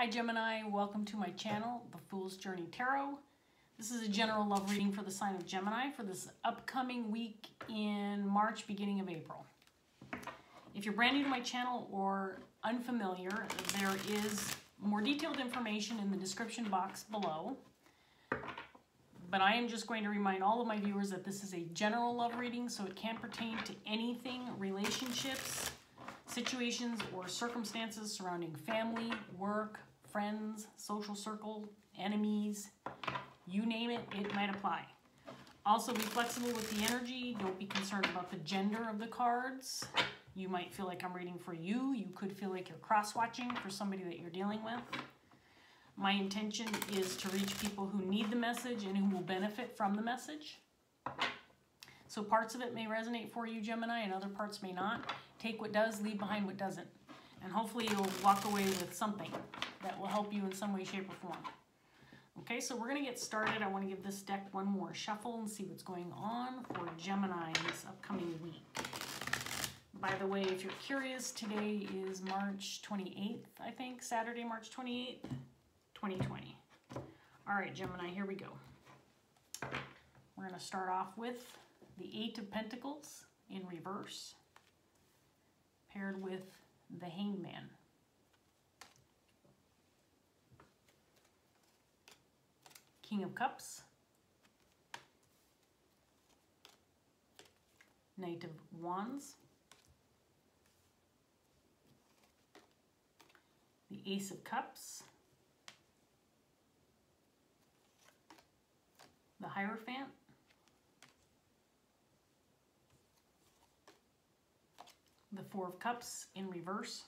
Hi Gemini, welcome to my channel, The Fool's Journey Tarot. This is a general love reading for the sign of Gemini for this upcoming week in March, beginning of April. If you're brand new to my channel or unfamiliar, there is more detailed information in the description box below. But I am just going to remind all of my viewers that this is a general love reading, so it can pertain to anything, relationships, situations, or circumstances surrounding family, work, friends, social circle, enemies, you name it, it might apply. Also be flexible with the energy. Don't be concerned about the gender of the cards. You might feel like I'm reading for you. You could feel like you're cross-watching for somebody that you're dealing with. My intention is to reach people who need the message and who will benefit from the message. So parts of it may resonate for you, Gemini, and other parts may not. Take what does, leave behind what doesn't. And hopefully you'll walk away with something that will help you in some way, shape, or form. Okay, so we're going to get started. I want to give this deck one more shuffle and see what's going on for Gemini this upcoming week. By the way, if you're curious, today is March 28th, I think, Saturday, March 28th, 2020. All right, Gemini, here we go. We're going to start off with the Eight of Pentacles in reverse, paired with the Hangman. King of Cups, Knight of Wands, the Ace of Cups, the Hierophant, the Four of Cups in reverse,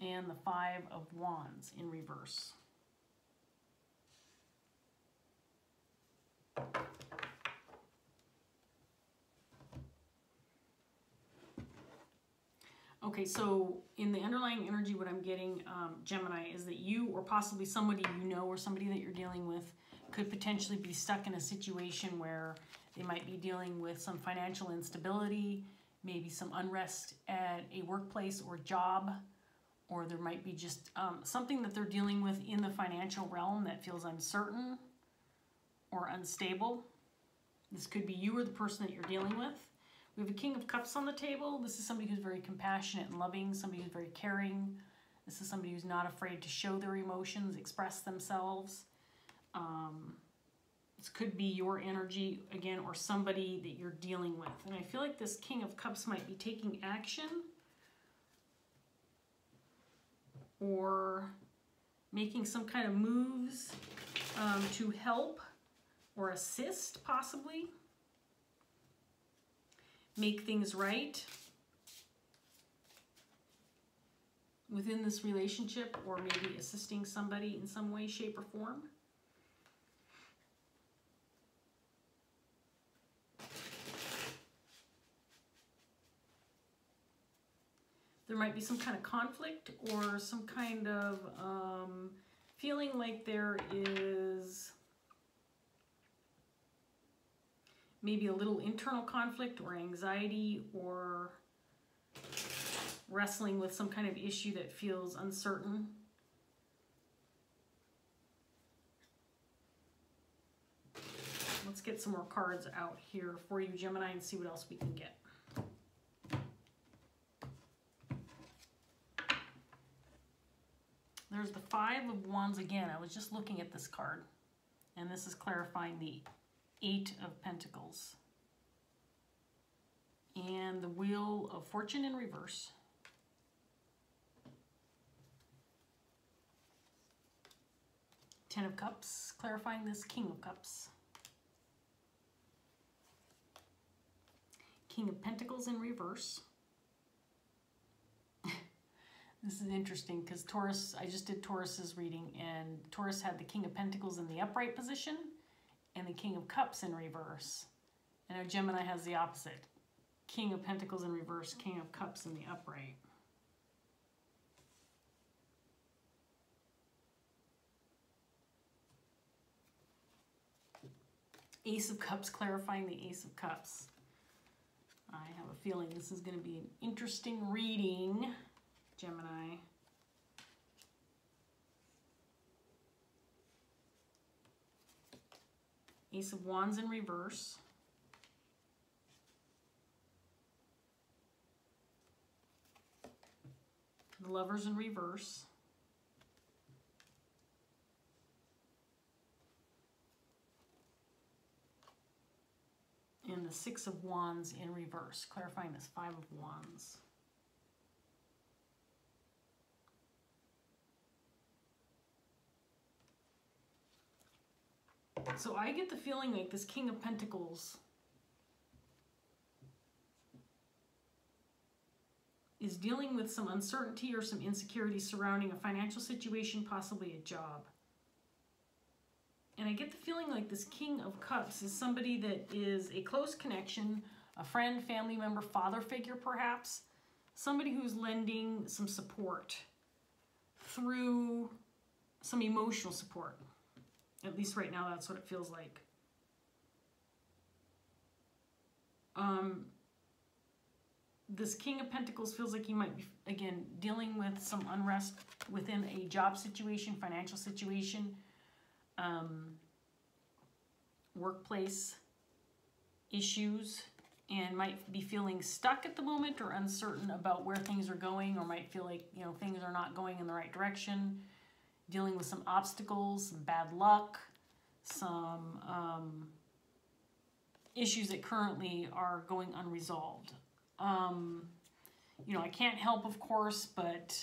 and the Five of Wands in reverse. Okay, so in the underlying energy, what I'm getting, um, Gemini, is that you or possibly somebody you know or somebody that you're dealing with could potentially be stuck in a situation where they might be dealing with some financial instability, maybe some unrest at a workplace or job, or there might be just um, something that they're dealing with in the financial realm that feels uncertain or unstable. This could be you or the person that you're dealing with. We have a King of Cups on the table. This is somebody who's very compassionate and loving, somebody who's very caring. This is somebody who's not afraid to show their emotions, express themselves. Um, this could be your energy, again, or somebody that you're dealing with. And I feel like this King of Cups might be taking action or making some kind of moves um, to help or assist, possibly. Make things right within this relationship or maybe assisting somebody in some way, shape, or form. There might be some kind of conflict or some kind of um, feeling like there is maybe a little internal conflict or anxiety or wrestling with some kind of issue that feels uncertain. Let's get some more cards out here for you, Gemini, and see what else we can get. There's the Five of Wands again. I was just looking at this card. And this is clarifying the Eight of Pentacles. And the Wheel of Fortune in reverse. Ten of Cups, clarifying this King of Cups. King of Pentacles in reverse. This is interesting because Taurus, I just did Taurus's reading and Taurus had the King of Pentacles in the upright position and the King of Cups in reverse. And our Gemini has the opposite. King of Pentacles in reverse, King of Cups in the upright. Ace of Cups, clarifying the Ace of Cups. I have a feeling this is going to be an interesting reading. Gemini. Ace of Wands in reverse. The Lovers in reverse. And the Six of Wands in reverse, clarifying this Five of Wands. So I get the feeling like this King of Pentacles is dealing with some uncertainty or some insecurity surrounding a financial situation, possibly a job. And I get the feeling like this King of Cups is somebody that is a close connection, a friend, family member, father figure perhaps, somebody who's lending some support through some emotional support. At least right now, that's what it feels like. Um, this King of Pentacles feels like you might be, again, dealing with some unrest within a job situation, financial situation, um, workplace issues, and might be feeling stuck at the moment or uncertain about where things are going, or might feel like, you know, things are not going in the right direction dealing with some obstacles, some bad luck, some um, issues that currently are going unresolved. Um, you know, I can't help, of course, but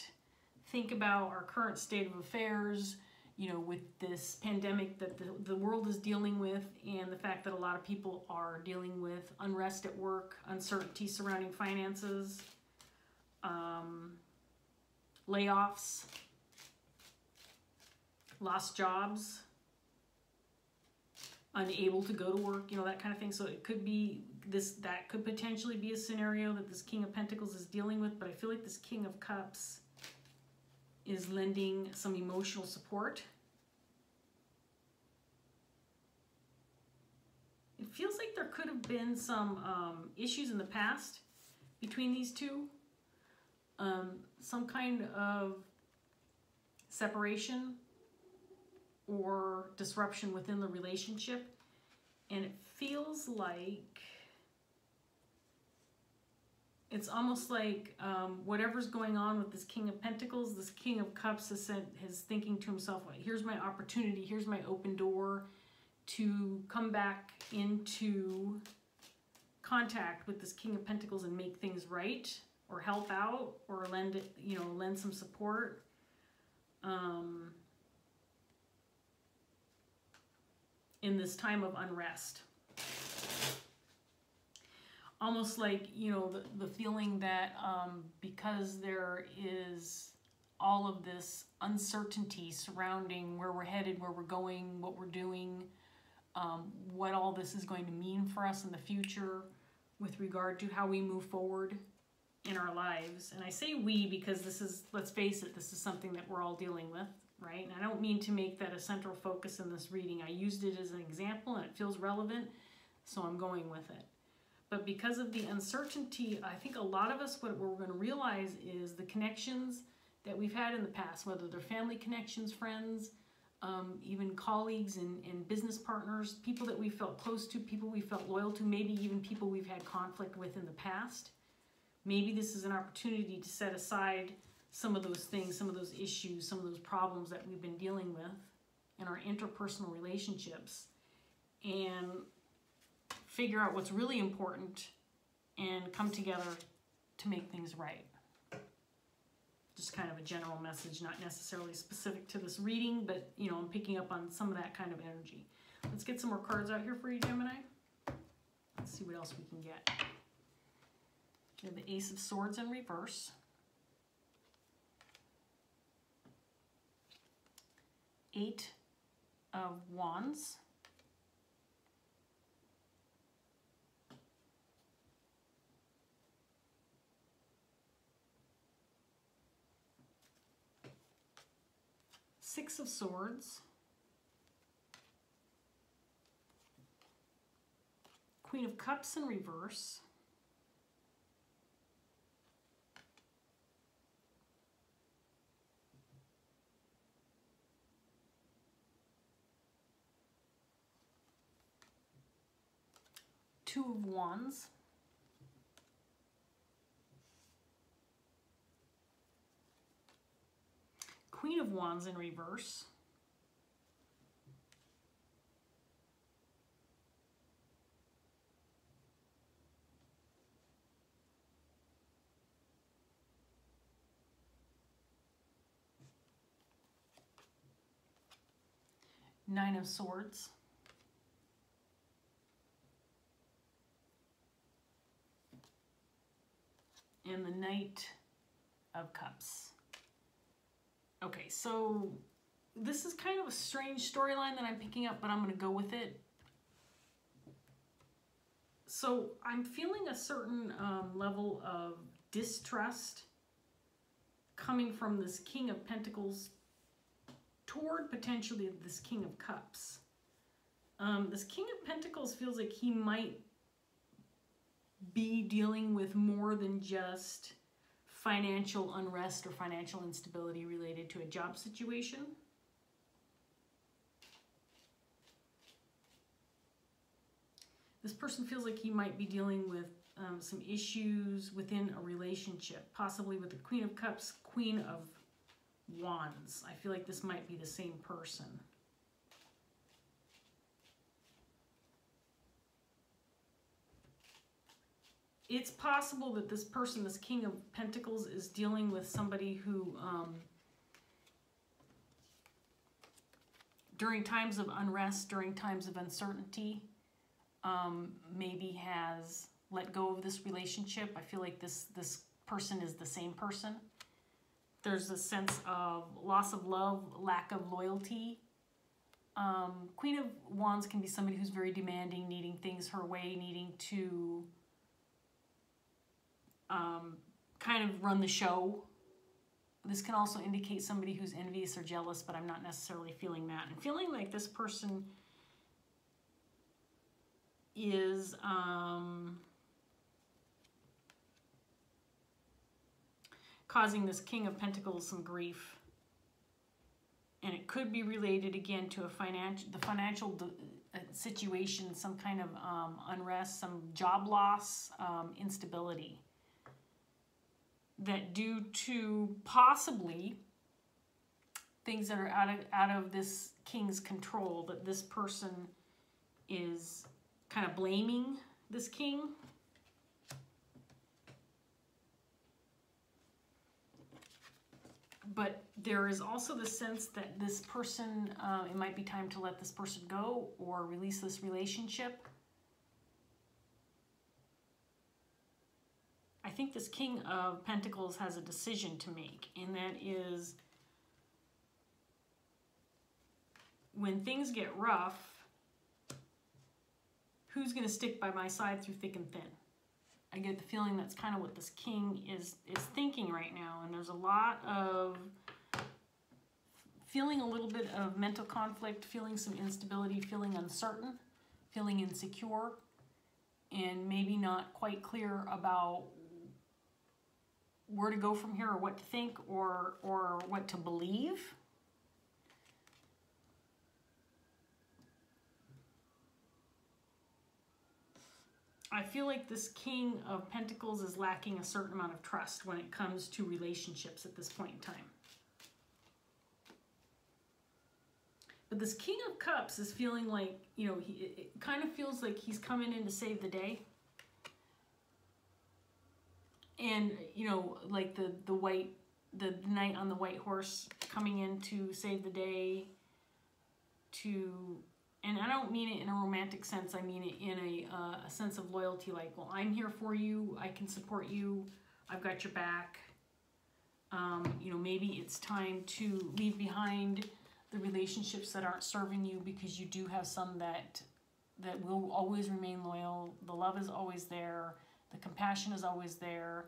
think about our current state of affairs, you know, with this pandemic that the, the world is dealing with and the fact that a lot of people are dealing with unrest at work, uncertainty surrounding finances, um, layoffs, lost jobs, unable to go to work, you know, that kind of thing. So it could be this, that could potentially be a scenario that this King of Pentacles is dealing with, but I feel like this King of Cups is lending some emotional support. It feels like there could have been some um, issues in the past between these two. Um, some kind of separation or disruption within the relationship. And it feels like it's almost like um, whatever's going on with this King of Pentacles, this King of Cups is, sent, is thinking to himself, here's my opportunity, here's my open door to come back into contact with this King of Pentacles and make things right or help out or lend it, you know, lend some support. Um, in this time of unrest. Almost like, you know, the, the feeling that um, because there is all of this uncertainty surrounding where we're headed, where we're going, what we're doing, um, what all this is going to mean for us in the future with regard to how we move forward in our lives. And I say we because this is, let's face it, this is something that we're all dealing with right? And I don't mean to make that a central focus in this reading. I used it as an example and it feels relevant, so I'm going with it. But because of the uncertainty, I think a lot of us, what we're going to realize is the connections that we've had in the past, whether they're family connections, friends, um, even colleagues and, and business partners, people that we felt close to, people we felt loyal to, maybe even people we've had conflict with in the past. Maybe this is an opportunity to set aside some of those things, some of those issues, some of those problems that we've been dealing with in our interpersonal relationships and figure out what's really important and come together to make things right. Just kind of a general message, not necessarily specific to this reading, but you know, I'm picking up on some of that kind of energy. Let's get some more cards out here for you, Gemini. Let's see what else we can get. We have the Ace of Swords in reverse. Eight of Wands. Six of Swords. Queen of Cups in reverse. Two of Wands. Queen of Wands in reverse. Nine of Swords. And the Knight of Cups. Okay, so this is kind of a strange storyline that I'm picking up, but I'm going to go with it. So I'm feeling a certain um, level of distrust coming from this King of Pentacles toward potentially this King of Cups. Um, this King of Pentacles feels like he might be dealing with more than just financial unrest or financial instability related to a job situation. This person feels like he might be dealing with um, some issues within a relationship, possibly with the Queen of Cups, Queen of Wands. I feel like this might be the same person. It's possible that this person, this King of Pentacles, is dealing with somebody who, um, during times of unrest, during times of uncertainty, um, maybe has let go of this relationship. I feel like this, this person is the same person there's a sense of loss of love, lack of loyalty. Um, Queen of Wands can be somebody who's very demanding, needing things her way, needing to um, kind of run the show. This can also indicate somebody who's envious or jealous, but I'm not necessarily feeling that. And feeling like this person is... Um, causing this King of Pentacles some grief. And it could be related again to a financial, the financial uh, situation, some kind of um, unrest, some job loss, um, instability. That due to possibly things that are out of, out of this king's control, that this person is kind of blaming this king but there is also the sense that this person, uh, it might be time to let this person go or release this relationship. Think this King of Pentacles has a decision to make, and that is when things get rough, who's going to stick by my side through thick and thin? I get the feeling that's kind of what this king is is thinking right now. And there's a lot of feeling a little bit of mental conflict, feeling some instability, feeling uncertain, feeling insecure, and maybe not quite clear about where to go from here or what to think or or what to believe. I feel like this King of Pentacles is lacking a certain amount of trust when it comes to relationships at this point in time. But this King of Cups is feeling like, you know, he it kind of feels like he's coming in to save the day. And, you know, like the, the white, the knight on the white horse coming in to save the day, to and I don't mean it in a romantic sense. I mean it in a, uh, a sense of loyalty. Like, well, I'm here for you. I can support you. I've got your back. Um, you know, maybe it's time to leave behind the relationships that aren't serving you because you do have some that that will always remain loyal. The love is always there. The compassion is always there.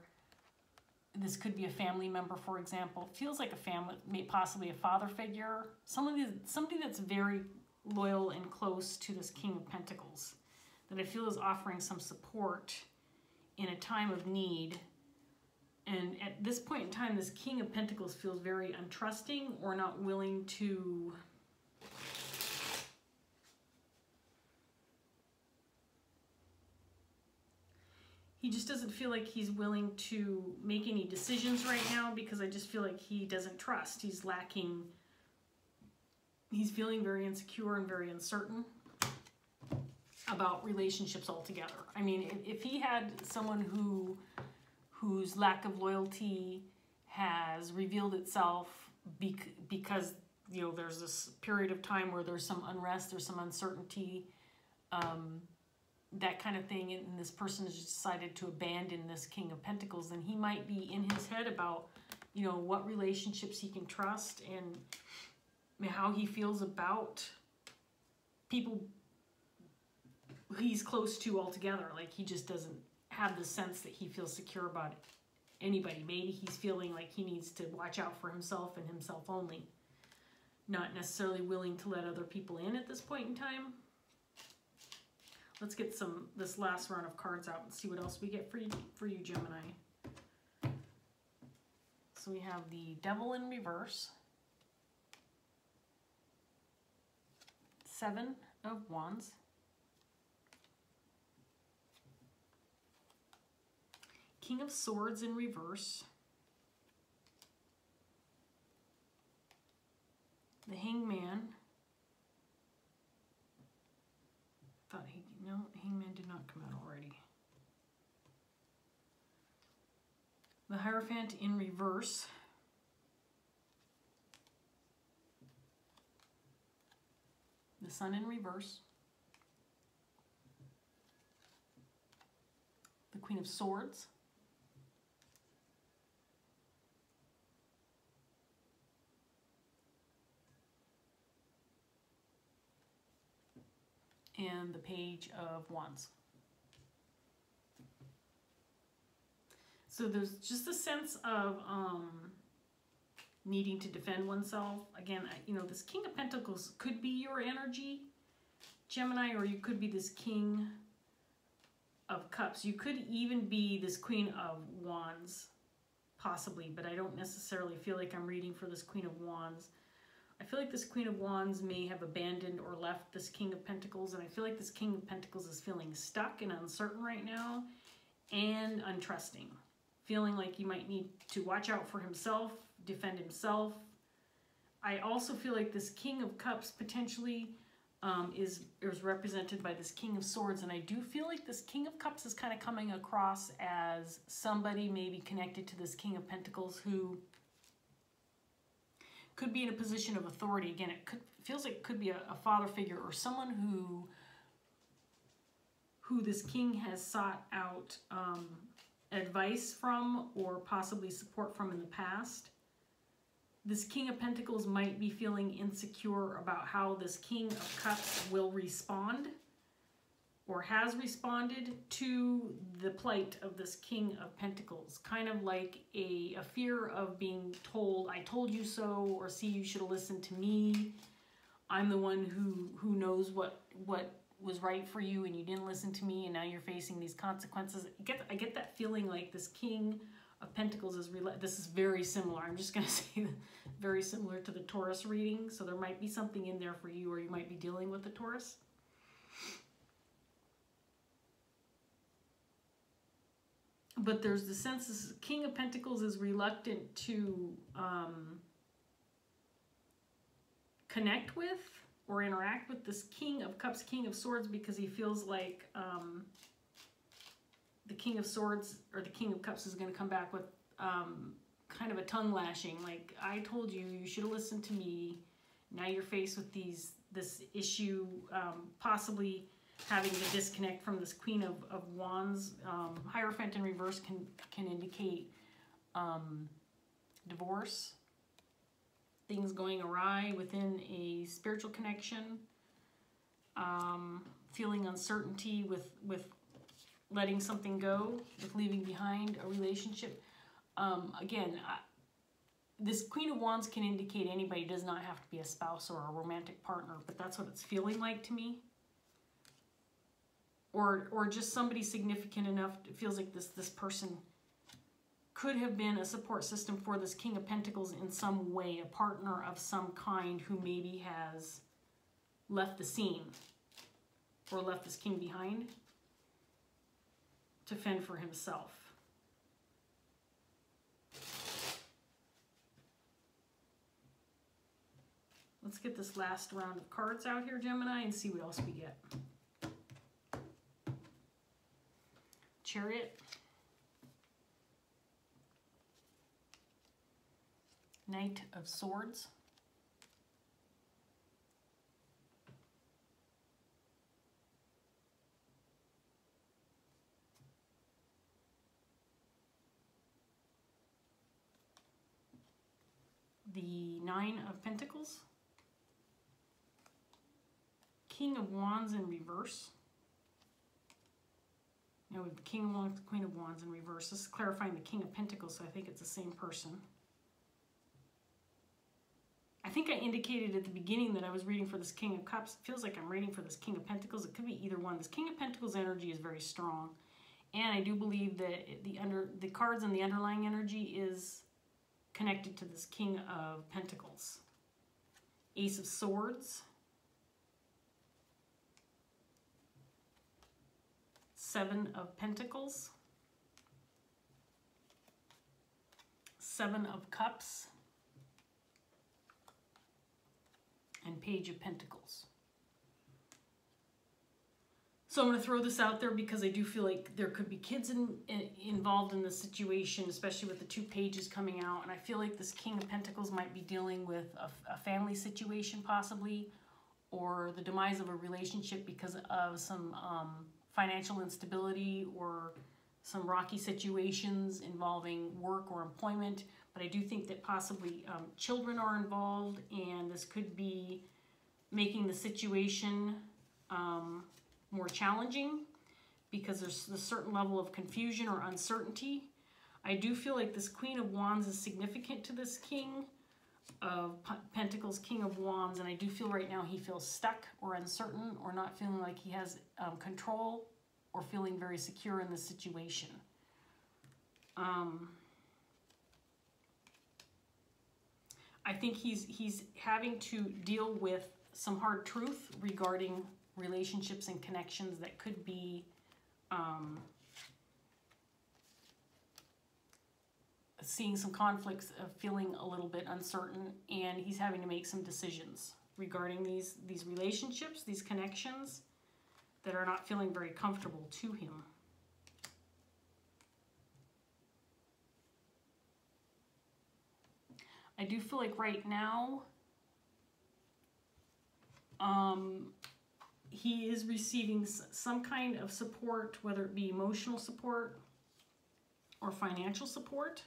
This could be a family member, for example. Feels like a family, possibly a father figure. Somebody, somebody that's very loyal and close to this King of Pentacles that I feel is offering some support in a time of need. And at this point in time, this King of Pentacles feels very untrusting or not willing to he just doesn't feel like he's willing to make any decisions right now because I just feel like he doesn't trust. He's lacking, he's feeling very insecure and very uncertain about relationships altogether. I mean, if, he had someone who whose lack of loyalty has revealed itself bec- because you know there's this period of time where there's some unrest, there's some uncertainty, um, that kind of thing, and this person has decided to abandon this King of Pentacles, then he might be in his head about you know what relationships he can trust and how he feels about people he's close to altogether. Like he just doesn't have the sense that he feels secure about anybody. Maybe he's feeling like he needs to watch out for himself and himself only. Not necessarily willing to let other people in at this point in time. Let's get some this last run of cards out and see what else we get for you for you, Gemini. So we have the Devil in reverse. Seven of Wands. King of Swords in reverse. The Hangman. Thought he, no, Hangman did not come out already. The Hierophant in reverse. The Sun in reverse. The Queen of Swords. and the Page of Wands. So there's just a sense of um, needing to defend oneself. Again, you know, this King of Pentacles could be your energy, Gemini, or you could be this King of Cups. You could even be this Queen of Wands, possibly, but I don't necessarily feel like I'm reading for this Queen of Wands. I feel like this Queen of Wands may have abandoned or left this King of Pentacles, and I feel like this King of Pentacles is feeling stuck and uncertain right now and untrusting. Feeling like he might need to watch out for himself, defend himself. I also feel like this King of Cups potentially um, is, is represented by this King of Swords, and I do feel like this King of Cups is kind of coming across as somebody maybe connected to this King of Pentacles who could be in a position of authority. Again, it could, feels like it could be a, a father figure or someone who who this king has sought out um, advice from or possibly support from in the past. This King of Pentacles might be feeling insecure about how this King of Cups will respond or has responded to the plight of this King of Pentacles. Kind of like a, a fear of being told, I told you so, or see, you should have listened to me. I'm the one who, who knows what, what was right for you and you didn't listen to me and now you're facing these consequences. I get, I get that feeling like this King of Pentacles is, this is very similar. I'm just going to say very similar to the Taurus reading. So there might be something in there for you or you might be dealing with the Taurus. but there's the sense this King of Pentacles is reluctant to um, connect with or interact with this King of Cups, King of Swords, because he feels like um, the King of Swords or the King of Cups is going to come back with um, kind of a tongue lashing. Like, I told you, you should have listened to me. Now you're faced with these this issue, um, possibly having the disconnect from this Queen of, of Wands. Um, Hierophant in reverse can, can indicate um, divorce, things going awry within a spiritual connection, um, feeling uncertainty with, with letting something go, with leaving behind a relationship. Um, again, I, this Queen of Wands can indicate anybody does not have to be a spouse or a romantic partner, but that's what it's feeling like to me or or just somebody significant enough it feels like this this person could have been a support system for this king of pentacles in some way a partner of some kind who maybe has left the scene or left this king behind to fend for himself. Let's get this last round of cards out here, Gemini, and see what else we get. Chariot. Knight of Swords. The Nine of Pentacles. King of Wands in reverse. Now with the King of Wands, Queen of Wands in reverse. This is clarifying the King of Pentacles, so I think it's the same person. I think I indicated at the beginning that I was reading for this King of Cups. It feels like I'm reading for this King of Pentacles. It could be either one. This King of Pentacles energy is very strong. And I do believe that the under the cards and the underlying energy is connected to this King of Pentacles. Ace of Swords. Seven of Pentacles. Seven of Cups. And Page of Pentacles. So I'm going to throw this out there because I do feel like there could be kids in, in, involved in this situation, especially with the two pages coming out. And I feel like this King of Pentacles might be dealing with a, a family situation possibly, or the demise of a relationship because of some um, financial instability or some rocky situations involving work or employment but I do think that possibly um, children are involved and this could be making the situation um, more challenging because there's a certain level of confusion or uncertainty. I do feel like this Queen of Wands is significant to this King of Pentacles, King of Wands, and I do feel right now he feels stuck or uncertain or not feeling like he has um, control or feeling very secure in the situation. Um, I think he's he's having to deal with some hard truth regarding relationships and connections that could be um, seeing some conflicts of feeling a little bit uncertain and he's having to make some decisions regarding these these relationships these connections that are not feeling very comfortable to him I do feel like right now, um, he is receiving some kind of support, whether it be emotional support or financial support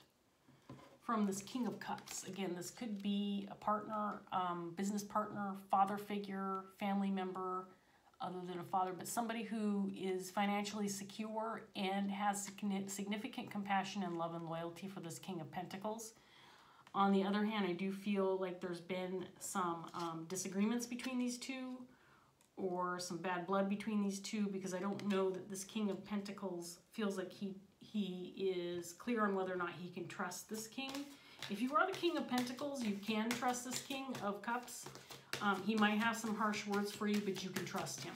from this King of Cups. Again, this could be a partner, um, business partner, father figure, family member, other than a father, but somebody who is financially secure and has significant compassion and love and loyalty for this King of Pentacles. On the other hand, I do feel like there's been some um, disagreements between these two or some bad blood between these two because I don't know that this King of Pentacles feels like he, he is clear on whether or not he can trust this King. If you are the King of Pentacles, you can trust this King of Cups. Um, he might have some harsh words for you, but you can trust him.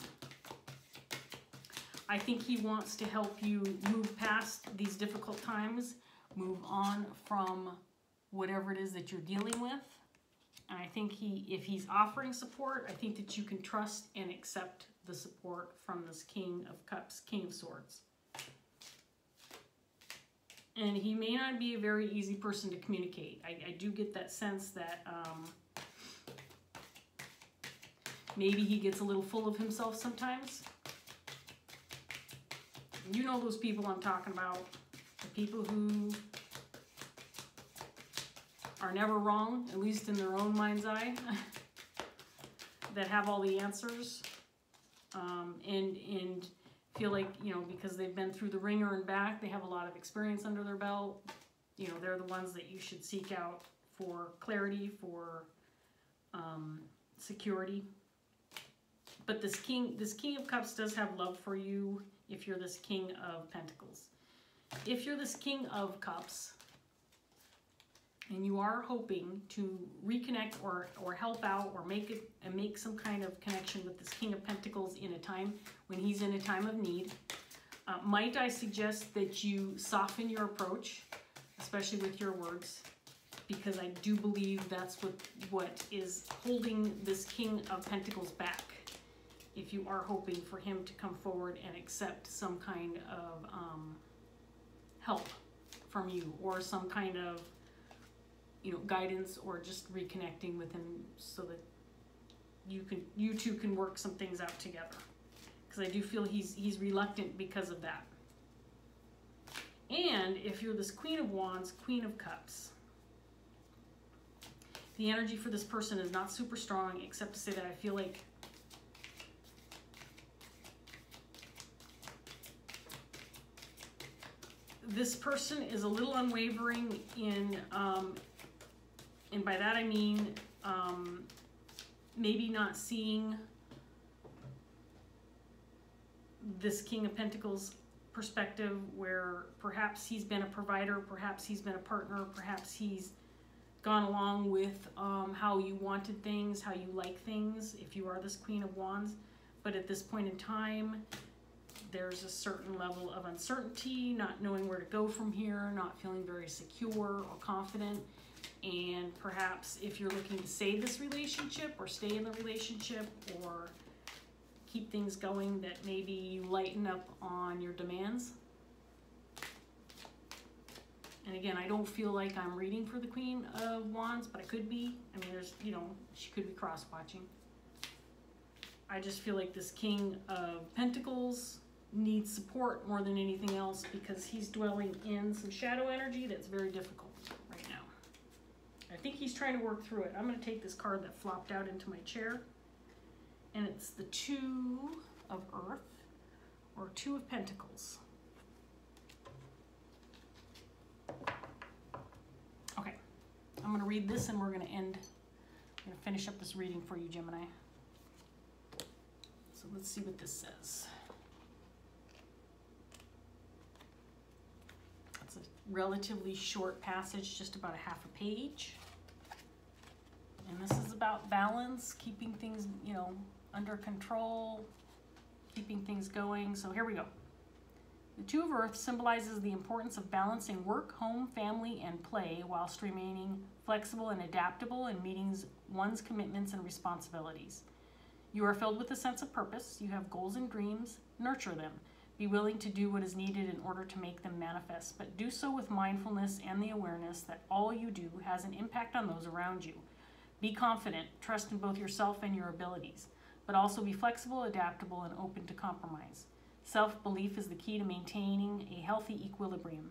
I think he wants to help you move past these difficult times, move on from whatever it is that you're dealing with. And I think he, if he's offering support, I think that you can trust and accept the support from this King of Cups, King of Swords. And he may not be a very easy person to communicate. I, I do get that sense that um, maybe he gets a little full of himself sometimes. You know those people I'm talking about. The people who are never wrong, at least in their own mind's eye, that have all the answers um, and, and feel like, you know, because they've been through the wringer and back, they have a lot of experience under their belt. You know, they're the ones that you should seek out for clarity, for um, security. But this king, this king of cups does have love for you if you're this king of pentacles. If you're this king of cups, and you are hoping to reconnect or, or help out or make it and make some kind of connection with this King of Pentacles in a time when he's in a time of need. Uh, might I suggest that you soften your approach, especially with your words, because I do believe that's what what is holding this King of Pentacles back. If you are hoping for him to come forward and accept some kind of um, help from you or some kind of you know guidance or just reconnecting with him so that you can you two can work some things out together because I do feel he's he's reluctant because of that. And if you're this Queen of Wands, Queen of Cups, the energy for this person is not super strong, except to say that I feel like this person is a little unwavering in, um, and by that I mean um, maybe not seeing this King of Pentacles perspective where perhaps he's been a provider, perhaps he's been a partner, perhaps he's gone along with um, how you wanted things, how you like things, if you are this Queen of Wands. But at this point in time, there's a certain level of uncertainty, not knowing where to go from here, not feeling very secure or confident. And perhaps if you're looking to save this relationship or stay in the relationship or keep things going, that maybe you lighten up on your demands. And again, I don't feel like I'm reading for the Queen of Wands, but I could be. I mean, there's, you know, she could be cross-watching. I just feel like this King of Pentacles needs support more than anything else because he's dwelling in some shadow energy that's very difficult. I think he's trying to work through it. I'm going to take this card that flopped out into my chair and it's the Two of Earth or Two of Pentacles. Okay, I'm going to read this and we're going to end, I'm going to finish up this reading for you, Gemini. So let's see what this says. It's a relatively short passage, just about a half a page. And this is about balance, keeping things, you know, under control, keeping things going. So here we go. The Two of Earth symbolizes the importance of balancing work, home, family, and play whilst remaining flexible and adaptable in meeting one's commitments and responsibilities. You are filled with a sense of purpose. You have goals and dreams. Nurture them. Be willing to do what is needed in order to make them manifest, but do so with mindfulness and the awareness that all you do has an impact on those around you. Be confident, trust in both yourself and your abilities but also be flexible, adaptable, and open to compromise. Self belief is the key to maintaining a healthy equilibrium.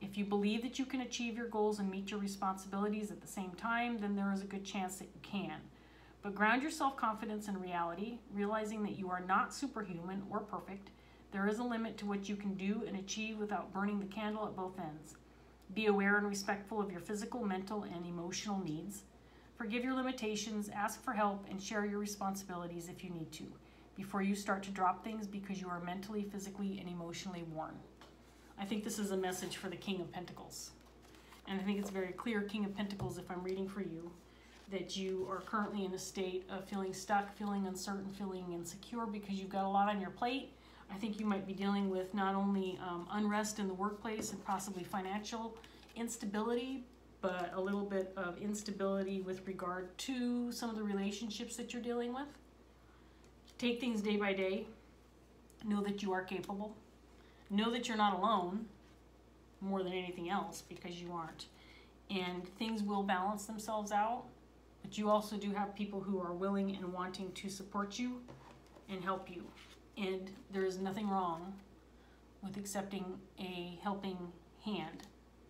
If you believe that you can achieve your goals and meet your responsibilities at the same time, then there is a good chance that you can. But ground your self confidence in reality, realizing that you are not superhuman or perfect. There is a limit to what you can do and achieve without burning the candle at both ends. Be aware and respectful of your physical, mental, and emotional needs. Forgive your limitations, ask for help, and share your responsibilities if you need to before you start to drop things because you are mentally, physically, and emotionally worn. I think this is a message for the King of Pentacles. And I think it's very clear, King of Pentacles, if I'm reading for you, that you are currently in a state of feeling stuck, feeling uncertain, feeling insecure because you've got a lot on your plate. I think you might be dealing with not only um, unrest in the workplace and possibly financial instability, but a little bit of instability with regard to some of the relationships that you're dealing with. Take things day by day. Know that you are capable. Know that you're not alone more than anything else because you aren't. And things will balance themselves out, but you also do have people who are willing and wanting to support you and help you. And there is nothing wrong with accepting a helping hand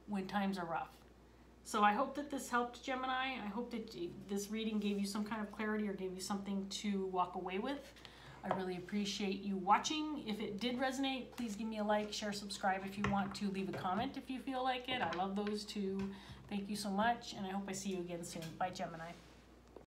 when times are rough. So I hope that this helped Gemini. I hope that this reading gave you some kind of clarity or gave you something to walk away with. I really appreciate you watching. If it did resonate, please give me a like, share, subscribe if you want to. Leave a comment if you feel like it. I love those too. Thank you so much, and I hope I see you again soon. Bye, Gemini.